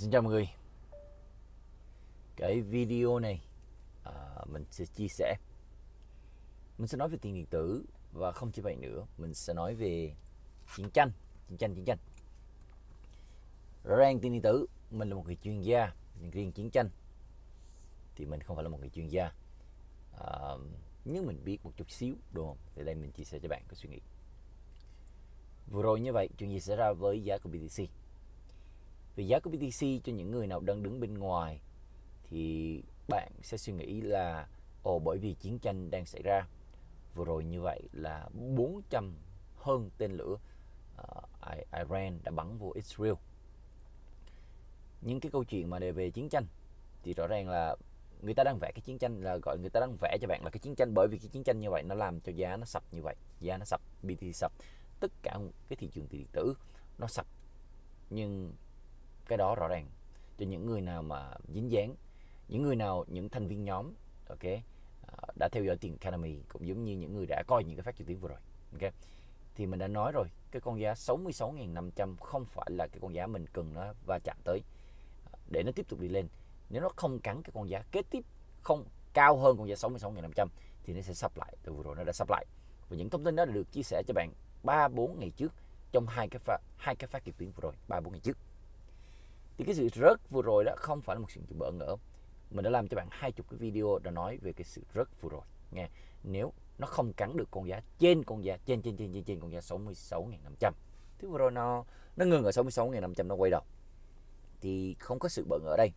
Xin chào mọi người. Cái video này à, Mình sẽ chia sẻ. Mình sẽ nói về tiền điện tử Và không chỉ vậy nữa Mình sẽ nói về chiến tranh Chiến tranh, chiến tranh. Rõ ràng tiền điện tử Mình là một người chuyên gia Nhưng riêng chiến tranh Thì mình không phải là một người chuyên gia. À, Nhưng mình biết một chút xíu Đúng không? Thì đây mình chia sẻ cho bạn cái suy nghĩ. Vừa rồi như vậy Chuyện gì xảy ra với giá của BTC về giá của BTC cho những người nào đang đứng bên ngoài thì bạn sẽ suy nghĩ là ồ bởi vì chiến tranh đang xảy ra vừa rồi như vậy là 400 hơn tên lửa uh, Iran đã bắn vô Israel. Những cái câu chuyện mà đề về chiến tranh thì rõ ràng là người ta đang vẽ cái chiến tranh là gọi người ta đang vẽ cho bạn là cái chiến tranh bởi vì cái chiến tranh như vậy nó làm cho giá nó sập như vậy giá nó sập BTC sập tất cả cái thị trường tiền điện tử nó sập. Nhưng cái đó rõ ràng cho những người nào mà dính dáng những người nào những thành viên nhóm ok à, đã theo dõi tiền Academy cũng giống như những người đã coi những cái phát trực tuyến vừa rồi ok. Thì mình đã nói rồi cái con giá 66.500 không phải là cái con giá mình cần nó va chạm tới à, để nó tiếp tục đi lên. Nếu nó không cắn cái con giá kế tiếp không cao hơn con giá 66.500 thì nó sẽ sắp lại từ vừa rồi nó đã sắp lại. Và những thông tin đó được chia sẻ cho bạn 3 4 ngày trước trong hai cái pha, hai cái phát trực tuyến vừa rồi 3 4 ngày trước thì cái sự rớt vừa rồi đó không phải là một sự bỡ ngỡ. Mình đã làm cho bạn hai chục cái video đã nói về cái sự rớt vừa rồi nghe. Nếu nó không cắn được con giá trên con giá trên trên trên trên trên con giá 66.500 thì vừa rồi nó nó ngừng ở 66.500 nó quay đầu. Thì không có sự bỡ ngỡ đây.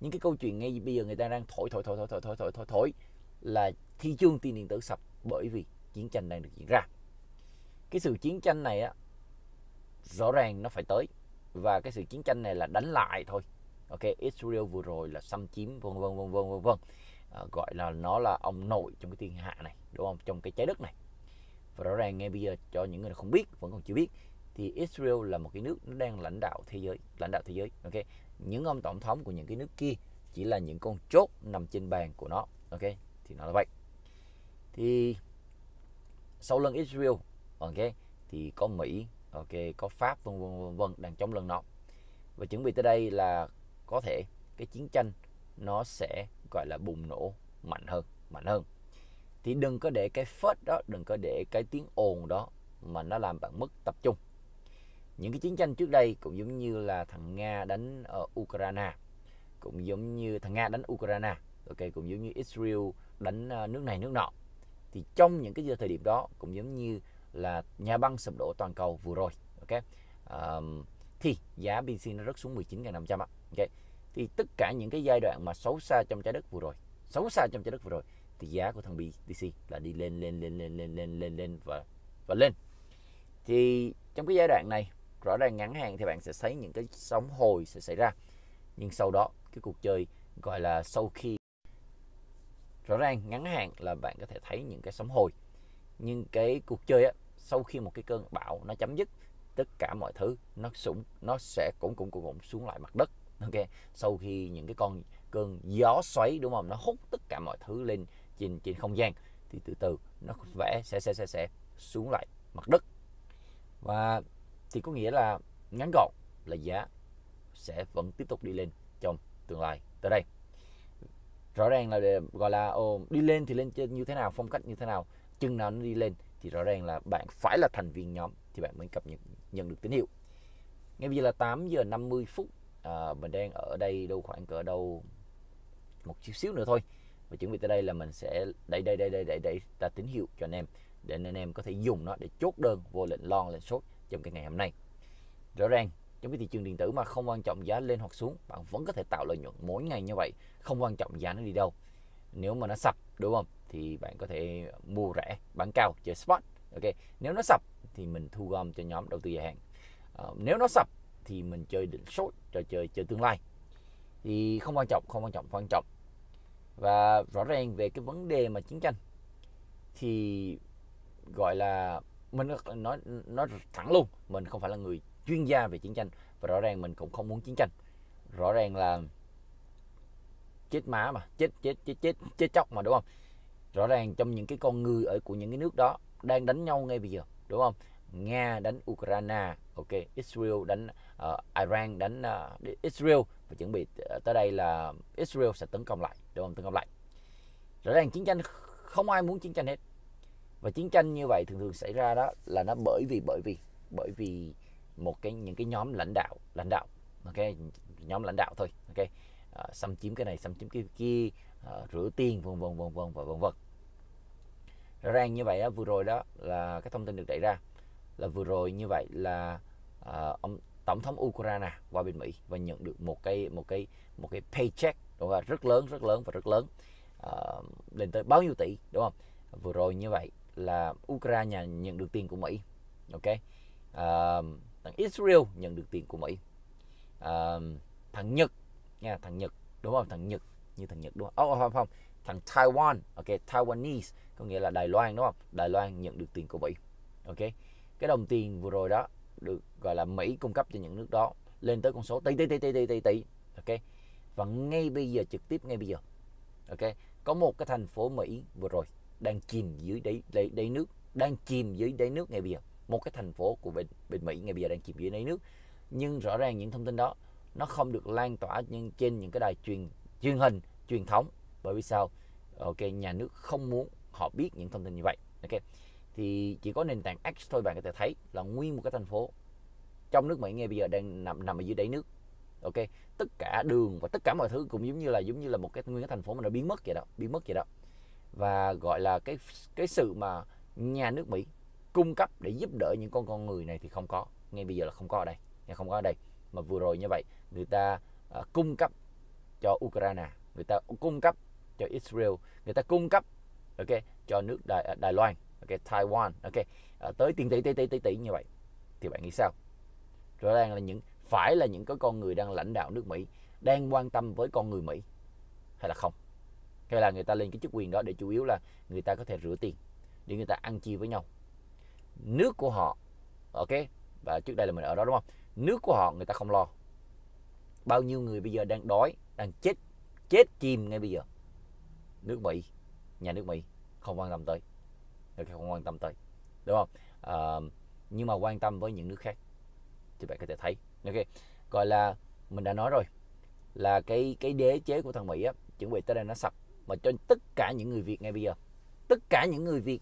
Những cái câu chuyện ngay bây giờ người ta đang thổi thổi thổi thổi thổi thổi thổi thổi, thổi là thị trường tiền điện tử sập bởi vì chiến tranh đang được diễn ra. Cái sự chiến tranh này á rõ ràng nó phải tới và cái sự chiến tranh này là đánh lại thôi. Ok Israel vừa rồi là xâm chiếm vân vân vân vân vân vân. À, gọi là nó là ông nội trong cái thiên hạ này đúng không? Trong cái trái đất này. Và rõ ràng ngay bây giờ cho những người không biết vẫn còn chưa biết thì Israel là một cái nước nó đang lãnh đạo thế giới lãnh đạo thế giới ok? Những ông tổng thống của những cái nước kia chỉ là những con chốt nằm trên bàn của nó ok? Thì nó là vậy. Thì sau lưng Israel ok? Thì có Mỹ ok, có pháp, vân vân vân vân đang chống lần nọ và chuẩn bị tới đây là có thể cái chiến tranh nó sẽ, gọi là, bùng nổ mạnh hơn mạnh hơn. Thì đừng có để cái phết đó, đừng có để cái tiếng ồn đó mà nó làm bạn mất tập trung. Những cái chiến tranh trước đây cũng giống như là thằng nga đánh ở ukraine, cũng giống như, thằng nga đánh ukraine, ok, cũng giống như israel đánh ờ, nước này, nước nọ. Thì trong những cái thời điểm đó cũng giống như là nhà băng sụp đổ toàn cầu vừa rồi ok? Um, thì giá BTC nó rớt xuống 19.500 ạ ok? Thì tất cả những cái giai đoạn mà xấu xa trong trái đất vừa rồi xấu xa trong trái đất vừa rồi thì giá của thằng BTC là đi lên lên lên lên lên lên lên lên và và lên. Thì trong cái giai đoạn này rõ ràng ngắn hạn thì bạn sẽ thấy những cái sóng hồi sẽ xảy ra. Nhưng sau đó cái cuộc chơi gọi là sau khi rõ ràng ngắn hạn là bạn có thể thấy những cái sóng hồi. Nhưng cái cuộc chơi á sau khi một cái cơn bão nó chấm dứt tất cả mọi thứ nó sụng nó sẽ cũng cũng cũng cũng xuống lại mặt đất. Ok sau khi những cái con cơn gió xoáy đúng không? Nó hút tất cả mọi thứ lên trên trên không gian thì từ từ nó vẽ sẽ sẽ sẽ sẽ xuống lại mặt đất. Và thì có nghĩa là ngắn gọn là giá sẽ vẫn tiếp tục đi lên trong tương lai tới đây. Rõ ràng là để, gọi là ồ, đi lên thì lên trên như thế nào phong cách như thế nào chừng nào nó đi lên thì rõ ràng là bạn phải là thành viên nhóm thì bạn mới cập nhật nhận được tín hiệu. Ngay bây giờ là 8 giờ 50 phút à, mình đang ở đây đâu khoảng cỡ đâu một chút xíu nữa thôi. Và chuẩn bị tới đây là mình sẽ đẩy đây đây đây đẩy đẩy ra tín hiệu cho anh em để anh em có thể dùng nó để chốt đơn vô lệnh long lệnh short trong cái ngày hôm nay. Rõ ràng trong cái thị trường điện tử mà không quan trọng giá lên hoặc xuống bạn vẫn có thể tạo lợi nhuận mỗi ngày như vậy không quan trọng giá nó đi đâu. Nếu mà nó sập đúng không? Thì bạn có thể mua rẻ bán cao chơi spot ok nếu nó sập thì mình thu gom cho nhóm đầu tư dài hạn. Uh, nếu nó sập thì mình chơi định short cho chơi chơi tương lai. Thì không quan trọng không quan trọng quan trọng. Và rõ ràng về cái vấn đề mà chiến tranh thì gọi là mình nói nói thẳng luôn mình không phải là người chuyên gia về chiến tranh. Và rõ ràng mình cũng không muốn chiến tranh. Rõ ràng là chết má mà chết chết chết chết chết chóc mà đúng không? Rõ ràng trong những cái con người ở của những cái nước đó đang đánh nhau ngay bây giờ đúng không? Nga đánh ukraine ok Israel đánh uh, Iran đánh uh, Israel. Và chuẩn bị ờ, tới đây là Israel sẽ tấn công lại đúng không? Tấn công lại. Rõ ràng chiến tranh không ai muốn chiến tranh hết. Và chiến tranh như vậy thường thường xảy ra đó là nó bởi vì bởi vì bởi vì một cái những cái nhóm lãnh đạo lãnh đạo ok nhóm lãnh đạo thôi ok. À, xâm chiếm cái này xâm chiếm cái kia à, rửa tiền vân vân vân vân và vân vân rõ ràng như vậy đó, vừa rồi đó là cái thông tin được đẩy ra là vừa rồi như vậy là uh, ông tổng thống Ukraine qua bên Mỹ và nhận được một cái một cái một cái paycheck đúng không? rất lớn rất lớn và rất lớn uh, lên tới bao nhiêu tỷ đúng không? Vừa rồi như vậy là Ukraine nhận được tiền của Mỹ ok? Uh, thằng Israel nhận được tiền của Mỹ. Uh, thằng Nhật nha thằng Nhật đúng không? Thằng Nhật như thằng Nhật đúng không? Oh, không không thằng Taiwan ok? Taiwanese có nghĩa là Đài Loan đúng không? Đài Loan nhận được tiền của Mỹ ok? Cái đồng tiền vừa rồi đó được gọi là Mỹ cung cấp cho những nước đó lên tới con số tỷ tỷ tỷ tỷ tỷ tỷ tỷ ok? Và ngay bây giờ trực tiếp ngay bây giờ ok? Có một cái thành phố Mỹ vừa rồi đang chìm dưới đáy, đáy, đáy nước đang chìm dưới đáy nước ngay bây giờ. Một cái thành phố của bên bên Mỹ ngay bây giờ đang chìm dưới đáy nước. Nhưng rõ ràng những thông tin đó nó không được lan tỏa nhưng trên những cái đài truyền truyền hình truyền thống bởi vì sao? Ok nhà nước không muốn họ biết những thông tin như vậy. Ok thì chỉ có nền tảng X thôi bạn có thể thấy là nguyên một cái thành phố trong nước Mỹ ngay bây giờ đang nằm nằm ở dưới đáy nước. Ok tất cả đường và tất cả mọi thứ cũng giống như là giống như là một cái nguyên cái thành phố mà nó biến mất vậy đó biến mất vậy đó. Và gọi là cái cái sự mà nhà nước Mỹ cung cấp để giúp đỡ những con con người này thì không có. Ngay bây giờ là không có ở đây không có ở đây. Mà vừa rồi như vậy người ta uh, cung cấp cho Ukraine người ta cung cấp cho Israel. Người ta cung cấp ok cho nước Đài, à, Đài Loan ok Taiwan ok. À, tới tiền tỷ tỷ tỷ tỷ tỷ như vậy. Thì bạn nghĩ sao? Rõ ràng là những phải là những cái con người đang lãnh đạo nước Mỹ đang quan tâm với con người Mỹ hay là không? Hay là người ta lên cái chức quyền đó để chủ yếu là người ta có thể rửa tiền để người ta ăn chia với nhau. Nước của họ ok và trước đây là mình ở đó đúng không? Nước của họ người ta không lo. Bao nhiêu người bây giờ đang đói đang chết chết chìm ngay bây giờ nước Mỹ nhà nước Mỹ không quan tâm tới. Không quan tâm tới đúng không? À, nhưng mà quan tâm với những nước khác thì bạn có thể thấy. Ok gọi là mình đã nói rồi là cái cái đế chế của thằng Mỹ á chuẩn bị tới đây nó sập. Mà cho tất cả những người Việt ngay bây giờ tất cả những người Việt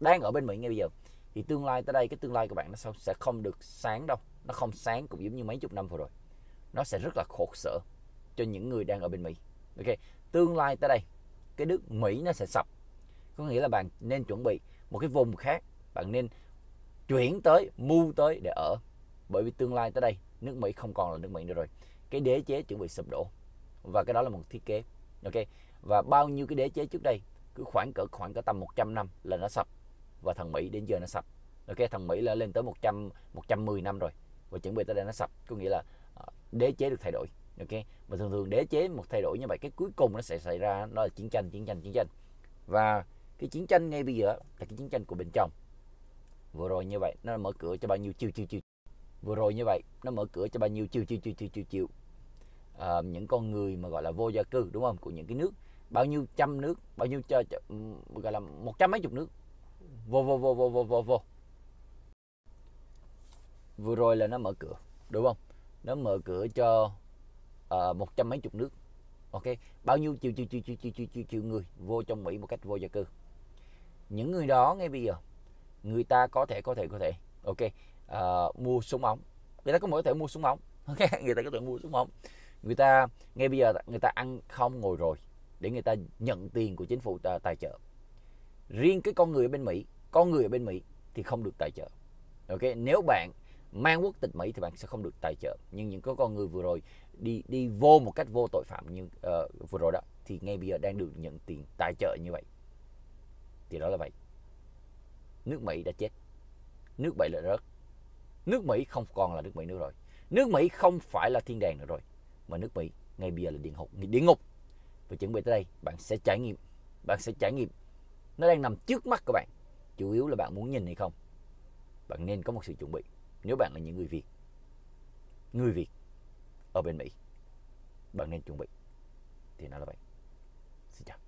đang ở bên Mỹ ngay bây giờ thì tương lai tới đây cái tương lai của bạn nó sẽ không được sáng đâu. Nó không sáng cũng giống như mấy chục năm vừa rồi. Nó sẽ rất là khổ sở cho những người đang ở bên Mỹ. Ok tương lai tới đây cái nước Mỹ nó sẽ sập. Có nghĩa là bạn nên chuẩn bị một cái vùng khác, bạn nên chuyển tới mua tới để ở. Bởi vì tương lai tới đây, nước Mỹ không còn là nước Mỹ nữa rồi. Cái đế chế chuẩn bị sụp đổ. Và cái đó là một thiết kế. Ok? Và bao nhiêu cái đế chế trước đây? Cứ khoảng cỡ khoảng cỡ tầm 100 năm là nó sập. Và thằng Mỹ đến giờ nó sập. Ok? Thằng Mỹ là lên tới 100 110 năm rồi. Và chuẩn bị tới đây nó sập. Có nghĩa là ờ, đế chế được thay đổi ok? Và thường thường đế chế một thay đổi như vậy cái cuối cùng nó sẽ xảy ra đó là chiến tranh chiến tranh chiến tranh. Và cái chiến tranh ngay bây giờ là cái chiến tranh của bên trong. Vừa rồi như vậy nó mở cửa cho bao nhiêu chiêu chiêu chiêu. Vừa rồi như vậy nó mở cửa cho bao nhiêu chiêu chiêu chiêu chiêu chiêu chiêu. À, những con người mà gọi là vô gia cư đúng không? Của những cái nước bao nhiêu trăm nước bao nhiêu cho, cho gọi là một trăm mấy chục nước. Vô vô vô vô vô vô vô. Vừa rồi là nó mở cửa đúng không? Nó mở cửa cho Ờ, một trăm mấy chục nước. Ok? Bao nhiêu triệu triệu triệu triệu triệu triệu triệu, triệu người vô trong mỹ một cách vô gia cư? Những người đó ngay bây giờ người ta có thể có thể có thể. Ok? Uh, mua súng ống. Người ta có thể mua súng ống. Ok? Người ta có thể mua súng ống. Người ta ngay bây giờ người ta ăn không ngồi rồi để người ta nhận tiền của chính phủ tài trợ. Riêng cái con người ở bên mỹ con người ở bên mỹ thì không được tài trợ. Ok? Nếu bạn mang quốc tịch mỹ thì bạn sẽ không được tài trợ. Nhưng những cái con người vừa rồi đi đi vô một cách vô tội phạm như uh, vừa rồi đó thì ngay bây giờ đang được nhận tiền tài trợ như vậy. Thì đó là vậy. Nước mỹ đã chết. Nước mỹ là rớt. Nước mỹ không còn là nước mỹ nữa rồi. Nước mỹ không phải là thiên đàng nữa rồi. Mà nước mỹ ngay bây giờ là địa ngục địa ngục. Và chuẩn bị tới đây bạn sẽ trải nghiệm bạn sẽ trải nghiệm. Nó đang nằm trước mắt các bạn. Chủ yếu là bạn muốn nhìn hay không? Bạn nên có một sự chuẩn bị. Nếu bạn là những người việt người việt ở bên mỹ. Bạn nên chuẩn bị. Thì nó là vậy. Xin chào.